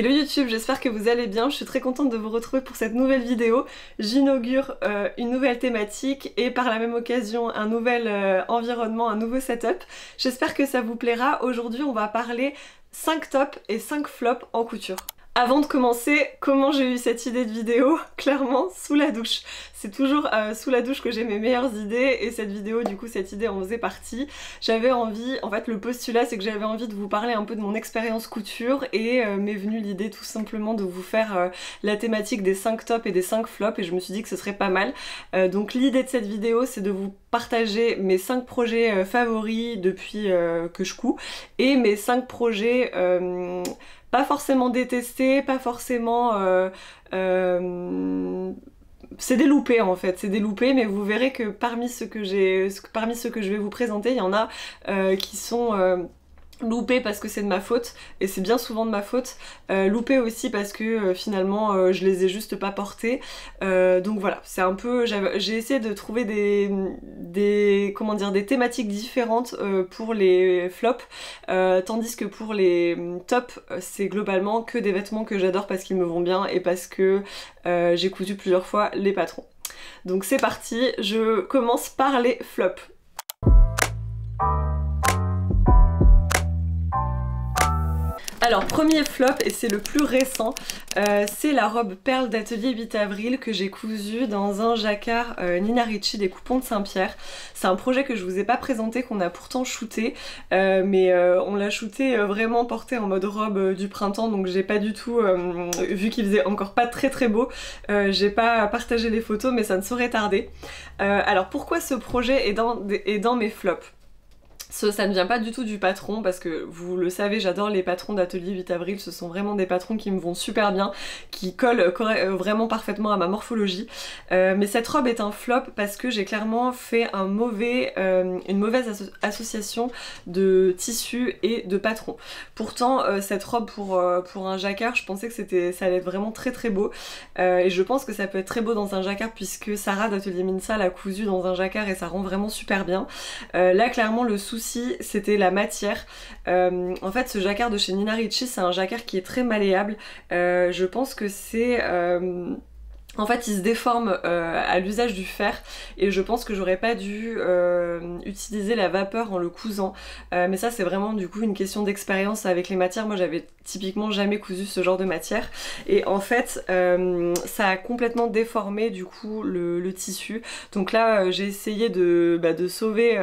Le YouTube, j'espère que vous allez bien, je suis très contente de vous retrouver pour cette nouvelle vidéo. J'inaugure euh, une nouvelle thématique et par la même occasion un nouvel euh, environnement, un nouveau setup. J'espère que ça vous plaira. Aujourd'hui on va parler 5 tops et 5 flops en couture. Avant de commencer, comment j'ai eu cette idée de vidéo? Clairement, sous la douche. C'est toujours euh, sous la douche que j'ai mes meilleures idées et cette vidéo, du coup, cette idée en faisait partie. J'avais envie, en fait, le postulat, c'est que j'avais envie de vous parler un peu de mon expérience couture et euh, m'est venue l'idée tout simplement de vous faire euh, la thématique des 5 tops et des 5 flops et je me suis dit que ce serait pas mal. donc l'idée de cette vidéo, c'est de vous partager mes 5 projets favoris depuis que je couds et mes 5 projets pas forcément détesté, pas forcément... Euh, euh, c'est des loupés en fait, c'est des loupés, mais vous verrez que parmi ceux que j'ai, parmi ceux que je vais vous présenter, il y en a euh, qui sont loupé parce que c'est de ma faute et c'est bien souvent de ma faute. Euh, loupé aussi parce que euh, finalement euh, je les ai juste pas portés. Donc voilà c'est un peu j'ai essayé de trouver des, des comment dire des thématiques différentes pour les flops tandis que pour les tops c'est globalement que des vêtements que j'adore parce qu'ils me vont bien et parce que j'ai cousu plusieurs fois les patrons. Donc c'est parti je commence par les flops Alors premier flop et c'est le plus récent, euh, c'est la robe perle d'atelier 8 avril que j'ai cousue dans un jacquard euh, Nina Ricci des coupons de Saint-Pierre. C'est un projet que je vous ai pas présenté, qu'on a pourtant shooté, euh, mais on l'a shooté vraiment porté en mode robe du printemps donc j'ai pas du tout, vu qu'il faisait encore pas très très beau, j'ai pas partagé les photos mais ça ne saurait tarder. alors pourquoi ce projet est dans, est dans mes flops? Ça, ne vient pas du tout du patron parce que vous le savez, j'adore les patrons d'atelier 8 avril, ce sont vraiment des patrons qui me vont super bien, qui collent euh, vraiment parfaitement à ma morphologie. Euh, mais cette robe est un flop parce que j'ai clairement fait euh, une mauvaise association de tissu et de patron. Pourtant, cette robe pour, un jacquard, je pensais que ça allait être vraiment très très beau. et je pense que ça peut être très beau dans un jacquard puisque Sarah d'Atelier Minsa l'a cousu dans un jacquard et ça rend vraiment super bien. là, clairement, le souci c'était la matière. Euh, en fait ce jacquard de chez Nina Ricci c'est un jacquard qui est très malléable. Euh, je pense que c'est... Euh, en fait il se déforme euh, à l'usage du fer et je pense que j'aurais pas dû euh, utiliser la vapeur en le cousant. Euh, mais ça c'est vraiment du coup une question d'expérience avec les matières. Moi j'avais typiquement jamais cousu ce genre de matière. Et en fait ça a complètement déformé du coup le, tissu. Donc là j'ai essayé de, bah, sauver,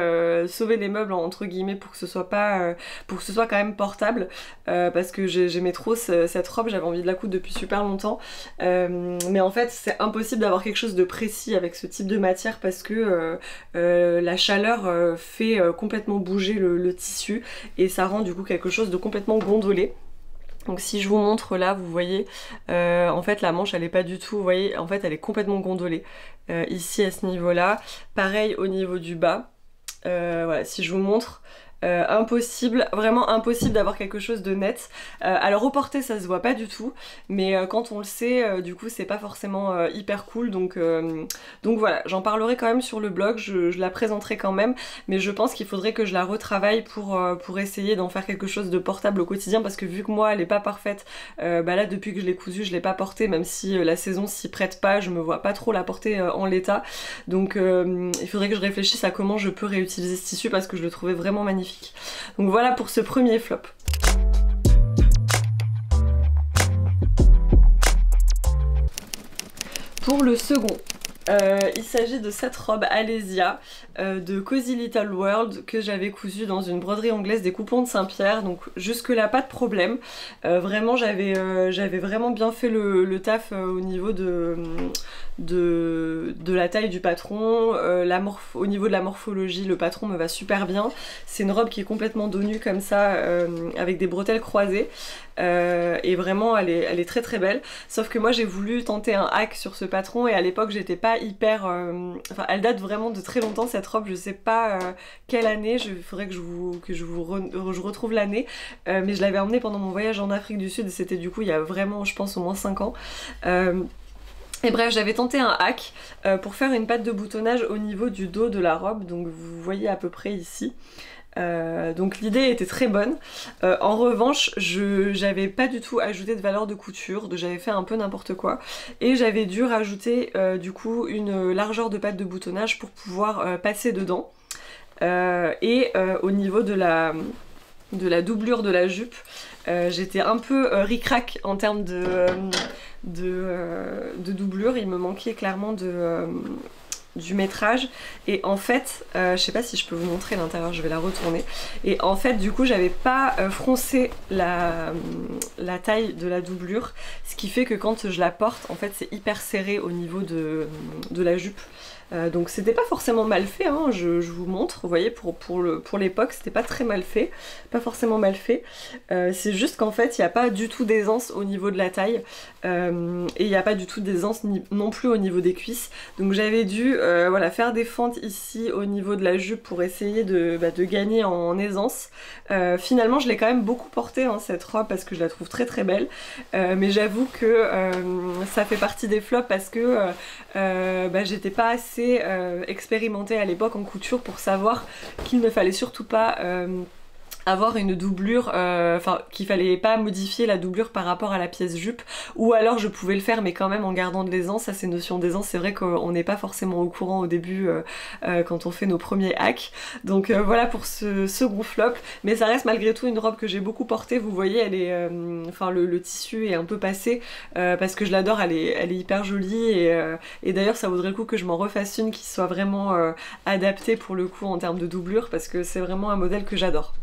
sauver les meubles entre guillemets pour que ce soit pas pour que ce soit quand même portable parce que j'aimais trop cette robe. J'avais envie de la coudre depuis super longtemps. Mais en fait c'est impossible d'avoir quelque chose de précis avec ce type de matière parce que euh, euh, la chaleur euh, fait complètement bouger le, tissu et ça rend du coup quelque chose de complètement gondolé. Donc si je vous montre là, vous voyez, en fait la manche elle est pas du tout, vous voyez, en fait elle est complètement gondolée ici à ce niveau-là. Pareil au niveau du bas. voilà, si je vous montre, euh, impossible, vraiment impossible d'avoir quelque chose de net. Euh, alors au porté ça se voit pas du tout, mais euh, quand on le sait, du coup c'est pas forcément hyper cool, donc, donc voilà, j'en parlerai quand même sur le blog, je, la présenterai quand même, mais je pense qu'il faudrait que je la retravaille pour, pour essayer d'en faire quelque chose de portable au quotidien, parce que vu que moi elle est pas parfaite, bah là depuis que je l'ai cousue je l'ai pas portée, même si la saison s'y prête pas, je me vois pas trop la porter en l'état, donc il faudrait que je réfléchisse à comment je peux réutiliser ce tissu parce que je le trouvais vraiment magnifique donc voilà pour ce premier flop. Pour le second, euh, il s'agit de cette robe Alésia euh, de Cozy Little World que j'avais cousue dans une broderie anglaise des coupons de Saint-Pierre. Donc jusque là pas de problème. Euh, vraiment j'avais vraiment bien fait le taf au niveau de, de, la taille du patron, euh, au niveau de la morphologie, le patron me va super bien. C'est une robe qui est complètement dos comme ça, euh, avec des bretelles croisées. Euh, et vraiment elle est, très très belle. Sauf que moi j'ai voulu tenter un hack sur ce patron et à l'époque j'étais pas hyper... Enfin elle date vraiment de très longtemps cette robe, je sais pas quelle année, il faudrait que je vous, que je vous je retrouve l'année. mais je l'avais emmenée pendant mon voyage en Afrique du Sud c'était du coup il y a vraiment je pense au moins 5 ans. Et bref, j'avais tenté un hack euh, pour faire une patte de boutonnage au niveau du dos de la robe, donc vous voyez à peu près ici. Euh, donc l'idée était très bonne. Euh, en revanche, je j'avais pas du tout ajouté de valeur de couture, j'avais fait un peu n'importe quoi. Et j'avais dû rajouter du coup une largeur de patte de boutonnage pour pouvoir passer dedans. et au niveau de la, de la doublure de la jupe, j'étais un peu ric-rac en termes de, de, de, doublure. Il me manquait clairement du métrage. Et en fait euh, je sais pas si je peux vous montrer l'intérieur je vais la retourner. Et en fait du coup j'avais pas euh, froncé la, taille de la doublure. Ce qui fait que quand je la porte en fait c'est hyper serré au niveau de la jupe euh, donc c'était pas forcément mal fait, hein, je, vous montre, vous voyez, pour, pour, le, pour l'époque c'était pas très mal fait, pas forcément mal fait. Euh, c'est juste qu'en fait il n'y a pas du tout d'aisance au niveau de la taille euh, et il n'y a pas du tout d'aisance non plus au niveau des cuisses. Donc j'avais dû voilà, faire des fentes ici au niveau de la jupe pour essayer de, bah, de gagner en aisance. finalement je l'ai quand même beaucoup portée hein, cette robe parce que je la trouve très très belle, mais j'avoue que ça fait partie des flops parce que bah, j'étais pas assez euh, expérimenté à l'époque en couture pour savoir qu'il ne fallait surtout pas euh, avoir une doublure, euh, enfin qu'il fallait pas modifier la doublure par rapport à la pièce jupe, ou alors je pouvais le faire mais quand même en gardant de l'aisance, à ces notions d'aisance. C'est vrai qu'on n'est pas forcément au courant au début euh, euh, quand on fait nos premiers hacks, donc voilà pour ce second flop, mais ça reste malgré tout une robe que j'ai beaucoup portée, vous voyez elle est, enfin le, tissu est un peu passé parce que je l'adore, elle est, elle est hyper jolie. Et, et d'ailleurs ça vaudrait le coup que je m'en refasse une qui soit vraiment adaptée pour le coup en termes de doublure parce que c'est vraiment un modèle que j'adore.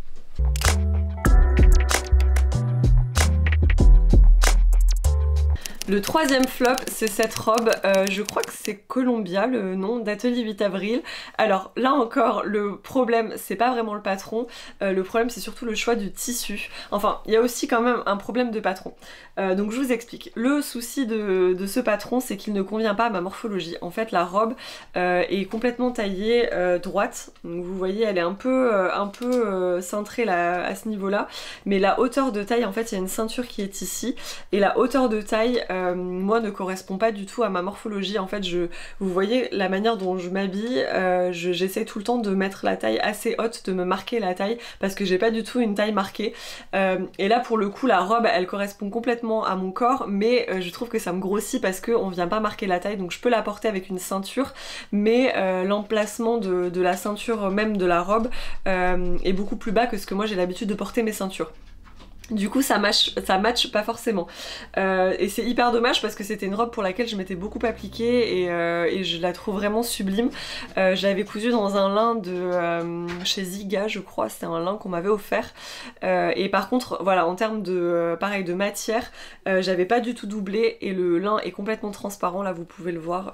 Le troisième flop, c'est cette robe, euh, je crois que c'est Columbia, le nom d'Atelier 8 avril. Alors là encore, le problème, c'est pas vraiment le patron, euh, le problème c'est surtout le choix du tissu. Enfin, il y a aussi quand même un problème de patron. Euh, donc je vous explique. Le souci de, ce patron, c'est qu'il ne convient pas à ma morphologie. En fait, la robe est complètement taillée droite. Donc vous voyez, elle est un peu, un cintrée à ce niveau-là. Mais la hauteur de taille, en fait, il y a une ceinture qui est ici. Et la hauteur de taille moi ne correspond pas du tout à ma morphologie. En fait, je, vous voyez la manière dont je m'habille, euh, j'essaie tout le temps de mettre la taille assez haute, de me marquer la taille parce que j'ai pas du tout une taille marquée. Euh, et là, pour le coup, la robe, elle correspond complètement à mon corps, mais je trouve que ça me grossit parce qu'on vient pas marquer la taille, donc je peux la porter avec une ceinture, mais l'emplacement de, la ceinture même de la robe est beaucoup plus bas que ce que moi j'ai l'habitude de porter mes ceintures. Du coup ça match, ça pas forcément. Euh, et c'est hyper dommage parce que c'était une robe pour laquelle je m'étais beaucoup appliquée et, euh, je la trouve vraiment sublime. Euh, je l'avais cousue dans un lin de chez Ziga je crois, c'était un lin qu'on m'avait offert. et par contre voilà en termes de pareil de matière, j'avais pas du tout doublé et le lin est complètement transparent là vous pouvez le voir.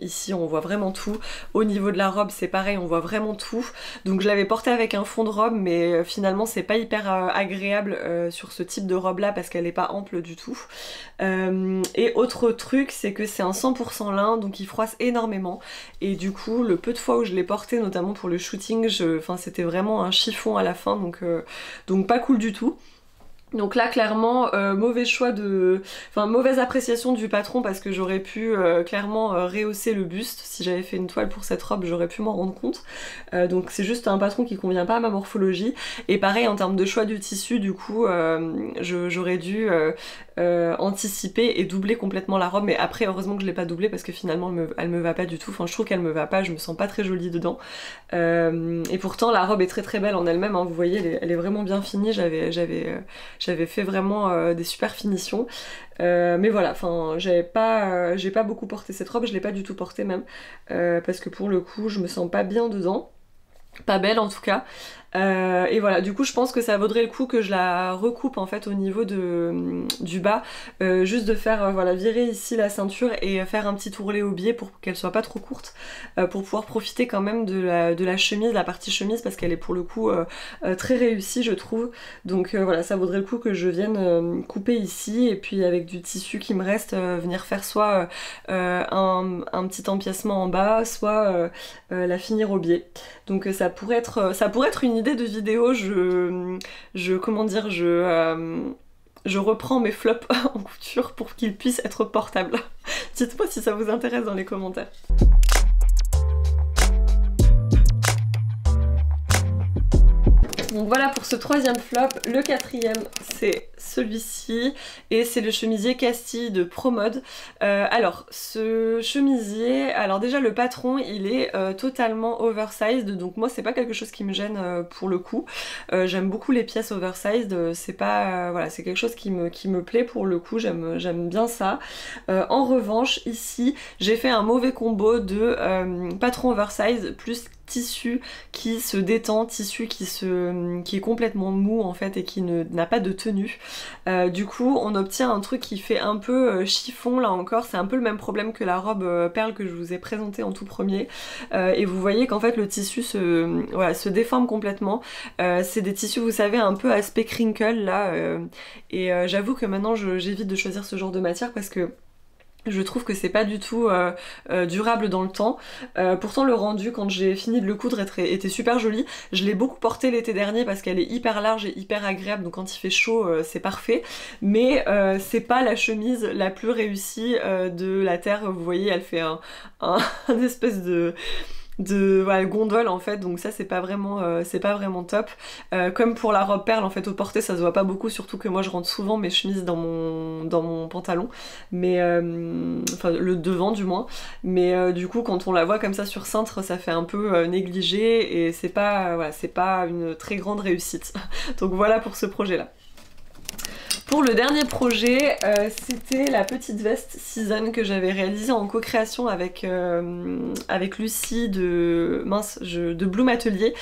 ici on voit vraiment tout. Au niveau de la robe c'est pareil on voit vraiment tout. Donc je l'avais porté avec un fond de robe mais finalement c'est pas hyper agréable euh, sur ce type de robe là parce qu'elle n'est pas ample du tout. Euh, et autre truc, c'est que c'est un 100% lin, donc il froisse énormément. Et du coup, le peu de fois où je l'ai porté, notamment pour le shooting, c'était vraiment un chiffon à la fin, donc, euh, donc pas cool du tout. Donc là clairement euh, mauvais choix de... Enfin mauvaise appréciation du patron parce que j'aurais pu euh, clairement euh, rehausser le buste. Si j'avais fait une toile pour cette robe j'aurais pu m'en rendre compte. donc c'est juste un patron qui convient pas à ma morphologie. Et pareil en termes de choix du tissu du coup j'aurais dû anticiper et doubler complètement la robe. Mais après heureusement que je l'ai pas doublé parce que finalement elle me, me va pas du tout. Enfin je trouve qu'elle me va pas, je me sens pas très jolie dedans. et pourtant la robe est très très belle en elle-même. Hein. vous voyez elle est, vraiment bien finie. J'avais... j'avais j'avais fait vraiment euh, des super finitions. Euh, mais voilà, enfin, j'avais pas, euh, j'ai pas beaucoup porté cette robe, je l'ai pas du tout portée même, parce que pour le coup, je me sens pas bien dedans. Pas belle en tout cas. Euh, et voilà, du coup je pense que ça vaudrait le coup que je la recoupe en fait au niveau de, du bas, euh, juste de faire euh, voilà virer ici la ceinture et faire un petit tourlet au biais pour qu'elle soit pas trop courte, pour pouvoir profiter quand même de la, de la chemise, la partie chemise parce qu'elle est pour le coup très réussie je trouve. Donc voilà, ça vaudrait le coup que je vienne couper ici et puis avec du tissu qui me reste, venir faire soit un, un, petit empiècement en bas, soit la finir au biais. Donc ça pourrait être, ça pourrait être une idée de vidéo, je, je comment dire, je, euh, je reprends mes flops en couture pour qu'ils puissent être portables. Dites-moi si ça vous intéresse dans les commentaires. Donc voilà pour ce troisième flop. Le quatrième, c'est celui-ci. Et c'est le chemisier Castille de Promode. Euh, alors, ce chemisier... Alors déjà, le patron, il est euh, totalement oversized. Donc moi, c'est pas quelque chose qui me gêne euh, pour le coup. j'aime beaucoup les pièces oversized. c'est pas... voilà, c'est quelque chose qui me, plaît pour le coup. J'aime bien ça. en revanche, ici, j'ai fait un mauvais combo de patron oversize plus tissu qui se détend, tissu qui, se, qui est complètement mou en fait et qui n'a pas de tenue. Euh, du coup on obtient un truc qui fait un peu euh, chiffon là encore, c'est un peu le même problème que la robe euh, perle que je vous ai présentée en tout premier. et vous voyez qu'en fait le tissu se, déforme complètement. c'est des tissus vous savez un peu aspect crinkle là et j'avoue que maintenant j'évite de choisir ce genre de matière parce que je trouve que c'est pas du tout euh, euh, durable dans le temps. Euh, pourtant le rendu quand j'ai fini de le coudre était, super joli. Je l'ai beaucoup porté l'été dernier parce qu'elle est hyper large et hyper agréable donc quand il fait chaud c'est parfait. Mais c'est pas la chemise la plus réussie de la Terre. Vous voyez elle fait un espèce de de voilà, gondole en fait. Donc ça c'est pas vraiment euh, c'est pas vraiment top. Euh, comme pour la robe perle en fait au porté ça se voit pas beaucoup surtout que moi je rentre souvent mes chemises dans mon dans mon pantalon. Mais euh, enfin le devant du moins. Mais du coup quand on la voit comme ça sur cintre ça fait un peu négligé et c'est pas voilà c'est pas une très grande réussite. Donc voilà pour ce projet là pour le dernier projet, euh, c'était la petite veste Season que j'avais réalisée en co-création avec, euh, avec Lucie de, mince, de Bloom Atelier.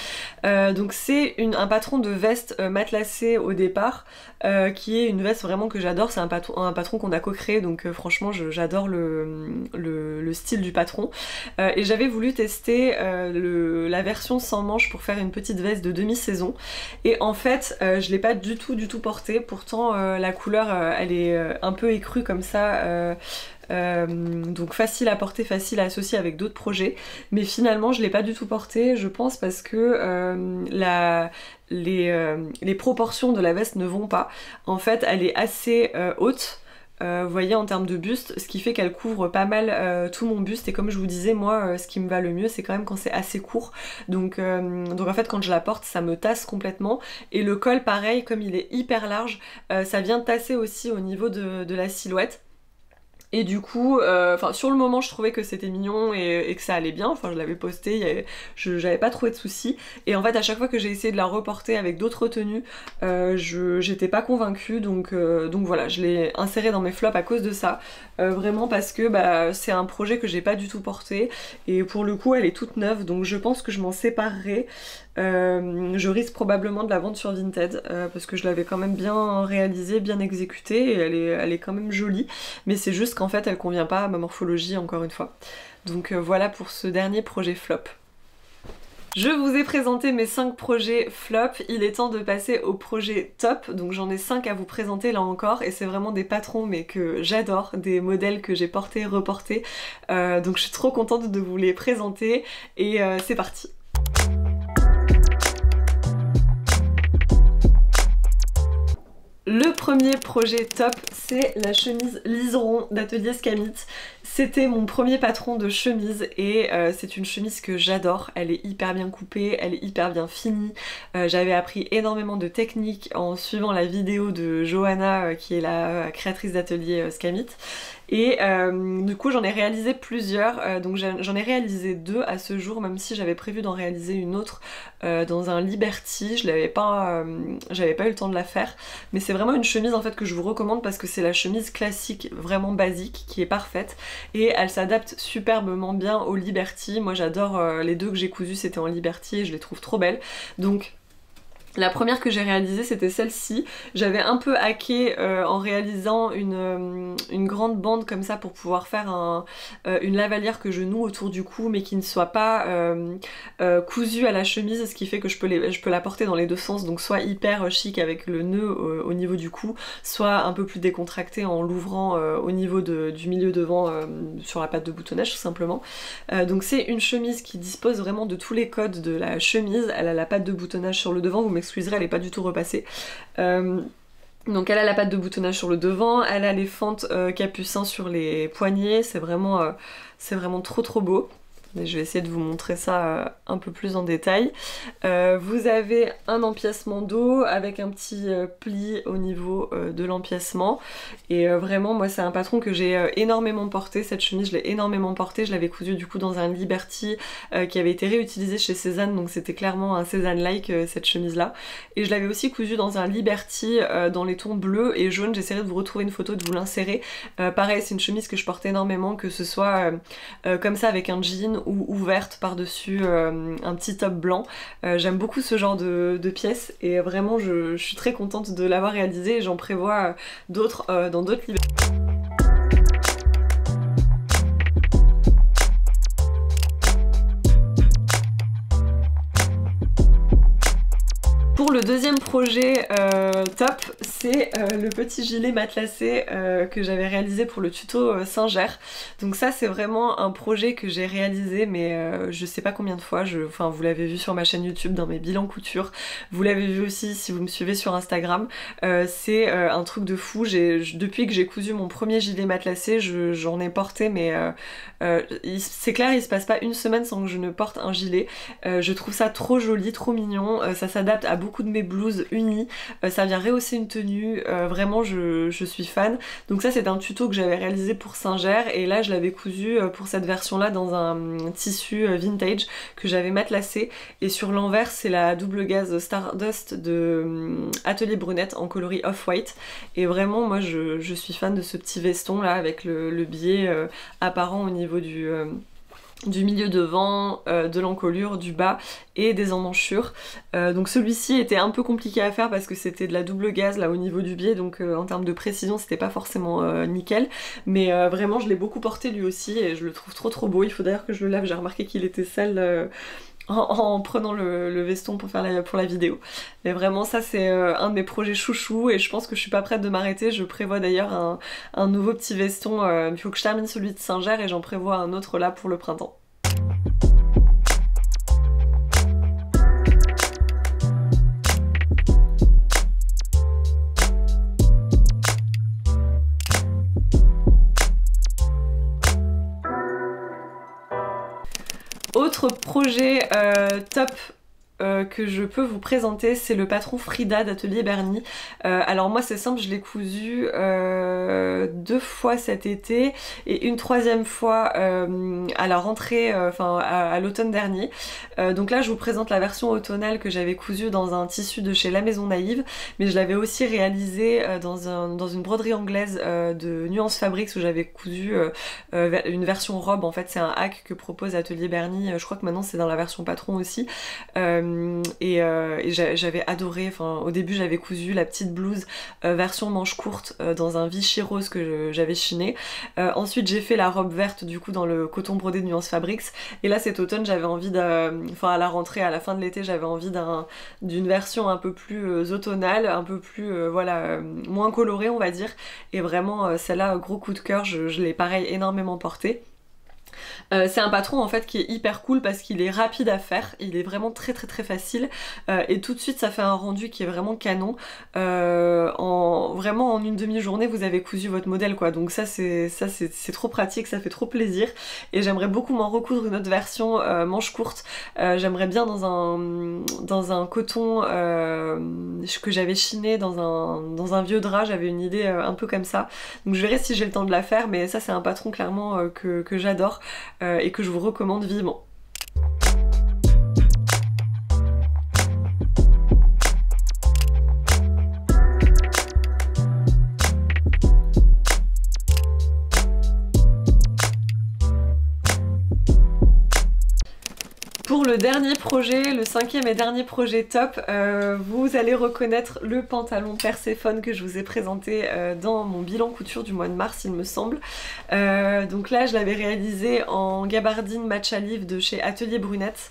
Euh, donc c'est un patron de veste matelassée au départ, qui est une veste vraiment que j'adore. C'est un patron, un patron qu'on a co-créé, donc franchement j'adore le, le, style du patron. et j'avais voulu tester la version sans manches pour faire une petite veste de demi-saison. Et en fait, je l'ai pas du tout du tout portée. Pourtant la couleur euh, elle est euh, un peu écrue comme ça. donc facile à porter, facile à associer avec d'autres projets. Mais finalement, je l'ai pas du tout porté, je pense, parce que les, proportions de la veste ne vont pas. En fait, elle est assez haute. Vous voyez en termes de buste, ce qui fait qu'elle couvre pas mal tout mon buste. Et comme je vous disais moi ce qui me va le mieux c'est quand même quand c'est assez court. Donc, donc en fait quand je la porte ça me tasse complètement. Et le col pareil comme il est hyper large ça vient tasser aussi au niveau de la silhouette et du coup, euh, sur le moment je trouvais que c'était mignon et, que ça allait bien, enfin je l'avais posté, je j'avais pas trouvé de soucis. Et en fait à chaque fois que j'ai essayé de la reporter avec d'autres tenues, euh, j'étais pas convaincue donc, euh, donc voilà, je l'ai inséré dans mes flops à cause de ça. vraiment parce que bah, c'est un projet que j'ai pas du tout porté et pour le coup elle est toute neuve donc je pense que je m'en séparerai. Je risque probablement de la vendre sur Vinted parce que je l'avais quand même bien réalisée, bien exécutée et elle est, quand même jolie. Mais c'est juste qu'en fait elle convient pas à ma morphologie encore une fois. Donc euh, voilà pour ce dernier projet flop. Je vous ai présenté mes 5 projets flop, il est temps de passer au projet top, donc j'en ai 5 à vous présenter là encore, et c'est vraiment des patrons mais que j'adore, des modèles que j'ai portés, reportés, euh, donc je suis trop contente de vous les présenter, et euh, c'est parti premier projet top, c'est la chemise liseron d'Atelier Scamit. C'était mon premier patron de chemise et euh, c'est une chemise que j'adore. Elle est hyper bien coupée, elle est hyper bien finie. Euh, j'avais appris énormément de techniques en suivant la vidéo de Johanna, euh, qui est la créatrice d'Atelier Scamit. Et du coup j'en ai réalisé plusieurs, donc j'en ai réalisé deux à ce jour, même si j'avais prévu d'en réaliser une autre dans un Liberty, je l'avais pas, j'avais pas eu le temps de la faire, mais c'est vraiment une chemise en fait que je vous recommande parce que c'est la chemise classique, vraiment basique, qui est parfaite, et elle s'adapte superbement bien au Liberty, moi j'adore les deux que j'ai cousues c'était en Liberty et je les trouve trop belles, donc la première que j'ai réalisée c'était celle-ci. J'avais un peu hacké euh, en réalisant une, euh, une, grande bande comme ça pour pouvoir faire euh, une lavalière que je noue autour du cou mais qui ne soit pas cousue à la chemise ce qui fait que je peux, je peux la porter dans les deux sens donc soit hyper chic avec le nœud au, niveau du cou soit un peu plus décontracté en l'ouvrant au niveau du milieu devant sur la patte de boutonnage tout simplement. donc c'est une chemise qui dispose vraiment de tous les codes de la chemise. Elle a la patte de boutonnage sur le devant, vous elle est pas du tout repassée. Euh, donc elle a la patte de boutonnage sur le devant, elle a les fentes euh, capucins sur les poignets, c'est vraiment, euh, c'est vraiment trop trop beau. Je vais essayer de vous montrer ça euh, un peu plus en détail. Euh, vous avez un empiècement dos avec un petit euh, pli au niveau de l'empiècement. Et vraiment, moi, c'est un patron que j'ai énormément porté. Cette chemise, je l'ai énormément portée. Je l'avais cousue du coup dans un Liberty qui avait été réutilisé chez Cézanne. Donc c'était clairement un Cézanne-like cette chemise-là. Et je l'avais aussi cousue dans un Liberty dans les tons bleus et jaunes. J'essaierai de vous retrouver une photo, de vous l'insérer. pareil, c'est une chemise que je porte énormément, que ce soit comme ça avec un jean ou ouverte par-dessus euh, un petit top blanc. Euh, j'aime beaucoup ce genre de, pièces et vraiment je, suis très contente de l'avoir réalisé et j'en prévois euh, d'autres dans d'autres livres. Pour le deuxième projet top, c'est euh, le petit gilet matelassé euh, que j'avais réalisé pour le tuto Singer. Donc ça c'est vraiment un projet que j'ai réalisé mais je sais pas combien de fois, je, enfin vous l'avez vu sur ma chaîne YouTube dans mes bilans couture, vous l'avez vu aussi si vous me suivez sur Instagram, c'est un truc de fou, depuis que j'ai cousu mon premier gilet matelassé, j'en ai porté mais c'est clair il se passe pas une semaine sans que je ne porte un gilet, je trouve ça trop joli, trop mignon, ça s'adapte à beaucoup de mes blouses unies, euh, ça vient rehausser une tenue, euh, vraiment je, suis fan. Donc ça c'est un tuto que j'avais réalisé pour Singer et là je l'avais cousu euh, pour cette version là dans un tissu vintage que j'avais matelassé et sur l'envers c'est la double gaze Stardust de Atelier Brunette en coloris off-white et vraiment moi je, suis fan de ce petit veston là avec le biais apparent au niveau du du milieu devant, euh, de l'encolure, du bas et des emmanchures. Euh, donc celui-ci était un peu compliqué à faire parce que c'était de la double gaze là au niveau du biais donc euh, en termes de précision c'était pas forcément nickel mais vraiment je l'ai beaucoup porté lui aussi et je le trouve trop trop beau. Il faut d'ailleurs que je le lave, j'ai remarqué qu'il était sale en, prenant le, veston pour faire la, pour la vidéo. Mais vraiment ça c'est euh, un de mes projets chouchou et je pense que je suis pas prête de m'arrêter. Je prévois d'ailleurs un, nouveau petit veston. Euh, il faut que je termine celui de Singer et j'en prévois un autre là pour le printemps. Projet euh, top euh, que je peux vous présenter, c'est le patron Frida d'Atelier Bernie. Euh, alors moi c'est simple, je l'ai cousu euh, deux fois cet été et une troisième fois à la rentrée, enfin à, l'automne dernier. donc là je vous présente la version automnale que j'avais cousue dans un tissu de chez La Maison Naïve, mais je l'avais aussi réalisé dans, un, dans, une broderie anglaise de Nuance Fabrics où j'avais cousu une version robe. En fait c'est un hack que propose Atelier Bernie, je crois que maintenant c'est dans la version patron aussi. Euh, et, euh, j'avais adoré, au début j'avais cousu la petite blouse euh, version manche courte dans un Vichy rose que j'avais chiné. ensuite j'ai fait la robe verte du coup dans le coton brodé de Nuance Fabrics. Et là cet automne j'avais envie enfin à la rentrée, à la fin de l'été j'avais envie d'une version un peu plus automnale, un peu plus voilà moins colorée on va dire. Et vraiment celle-là gros coup de cœur, je l'ai pareil énormément portée. Euh, c'est un patron en fait qui est hyper cool parce qu'il est rapide à faire, il est vraiment très très très facile euh, et tout de suite ça fait un rendu qui est vraiment canon. Euh, en, vraiment en une demi-journée vous avez cousu votre modèle quoi donc ça c'est ça c'est trop pratique, ça fait trop plaisir et j'aimerais beaucoup m'en recoudre une autre version manche courte. j'aimerais bien dans un, dans un coton que j'avais chiné dans un, dans un vieux drap, j'avais une idée un peu comme ça donc je verrai si j'ai le temps de la faire mais ça c'est un patron clairement que, que j'adore. Euh, et que je vous recommande vivement. Dernier projet, le cinquième et dernier projet top, euh, vous allez reconnaître le pantalon Perséphone que je vous ai présenté euh, dans mon bilan couture du mois de mars il me semble. Euh, donc là je l'avais réalisé en gabardine matcha livre de chez Atelier Brunette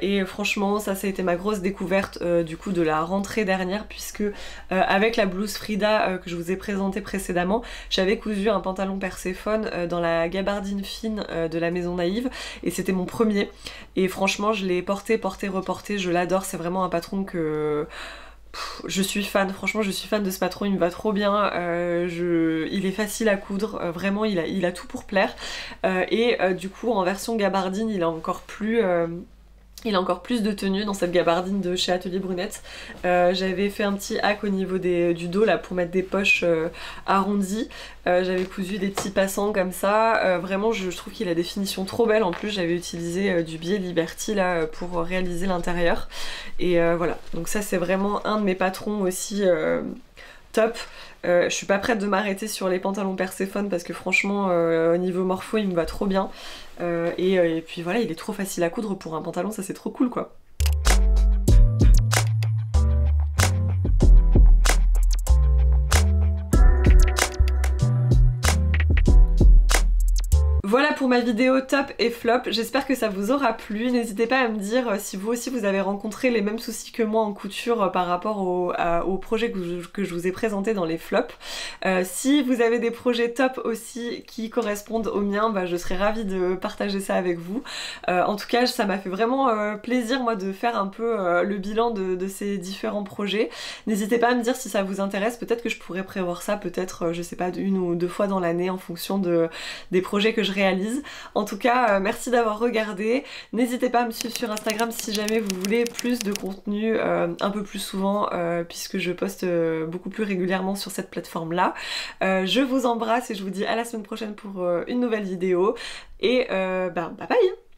et franchement ça ça a été ma grosse découverte du coup de la rentrée dernière puisque avec la blouse Frida que je vous ai présentée précédemment j'avais cousu un pantalon Perséphone dans la gabardine fine de la maison naïve et c'était mon premier et franchement, je l'ai porté, porté, reporté, je l'adore, c'est vraiment un patron que je suis fan, franchement je suis fan de ce patron, il me va trop bien, je, il est facile à coudre, vraiment il a, il a tout pour plaire. et du coup en version gabardine il est encore plus il a encore plus de tenue dans cette gabardine de chez Atelier Brunette. Euh, j'avais fait un petit hack au niveau du dos là pour mettre des poches euh, arrondies. Euh, j'avais cousu des petits passants comme ça. vraiment je, trouve qu'il a des finitions trop belles. En plus j'avais utilisé du biais Liberty là pour réaliser l'intérieur. Et voilà, donc ça c'est vraiment un de mes patrons aussi top. je suis pas prête de m'arrêter sur les pantalons Perséphone parce que franchement au niveau morpho il me va trop bien. Euh, euh, et, puis voilà, il est trop facile à coudre pour un pantalon, ça c'est trop cool quoi. Pour ma vidéo top et flop, j'espère que ça vous aura plu. N'hésitez pas à me dire euh, si vous aussi vous avez rencontré les mêmes soucis que moi en couture euh, par rapport au, projet que je, vous ai présenté dans les flops. Euh, si vous avez des projets top aussi qui correspondent aux miens, bah, je serais ravie de partager ça avec vous. en tout cas, ça m'a fait vraiment plaisir moi de faire un peu le bilan de, ces différents projets. N'hésitez pas à me dire si ça vous intéresse, peut-être que je pourrais prévoir ça peut-être, je sais pas, une ou deux fois dans l'année en fonction de, des projets que je réalise. En tout cas, euh, merci d'avoir regardé. N'hésitez pas à me suivre sur Instagram si jamais vous voulez plus de contenu euh, un peu plus souvent euh, puisque je poste beaucoup plus régulièrement sur cette plateforme là. je vous embrasse et je vous dis à la semaine prochaine pour une nouvelle vidéo et bah, bye bye